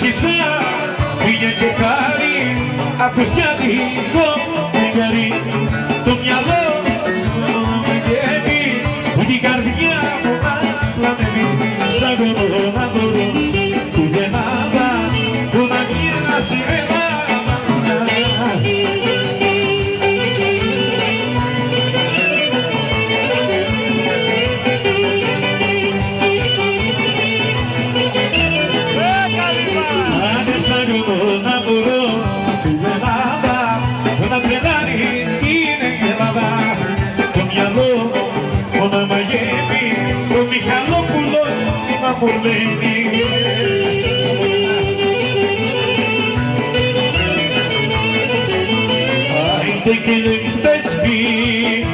Έχισα φύγε και χάρη Ακούς μια δικό νεκαρή Το μυαλό μου πηγαίνει Που την καρδιά μου απλανεύει Σαν κομμάτι por mim Ainda que nem despi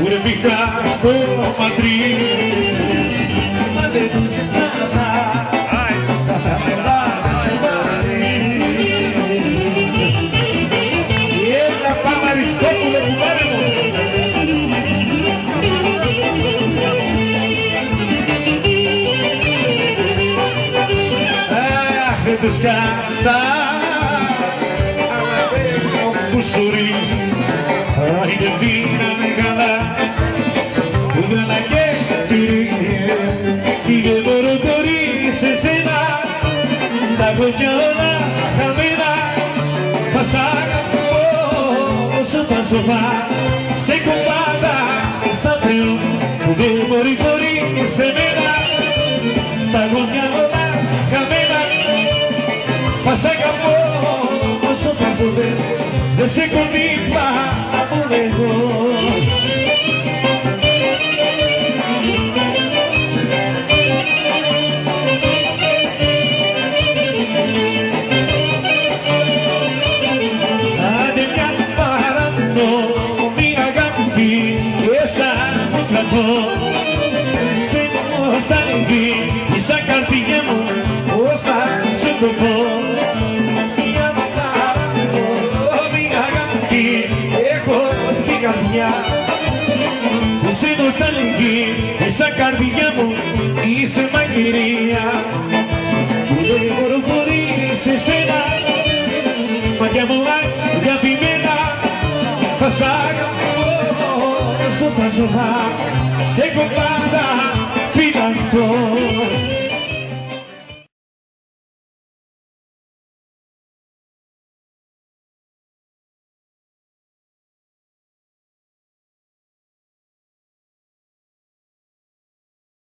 Por ficar estou a Madrid Madrid με τους κατά που σου ρεις είναι δύναμη καλά που δεν αγγέχτηκε και δεν μπορώ χωρίς εσένα τα κι όλα χαμένα θα σ' αγαπώ όσο θα σωπά σε κομμάτια subir Desce comigo, barra, Você não está ninguém Essa carinha amor Isso é mais queria Tudo por um Isso é cena Mas que amor lá Que a primeira Passar Eu sou pra jogar Sei comparar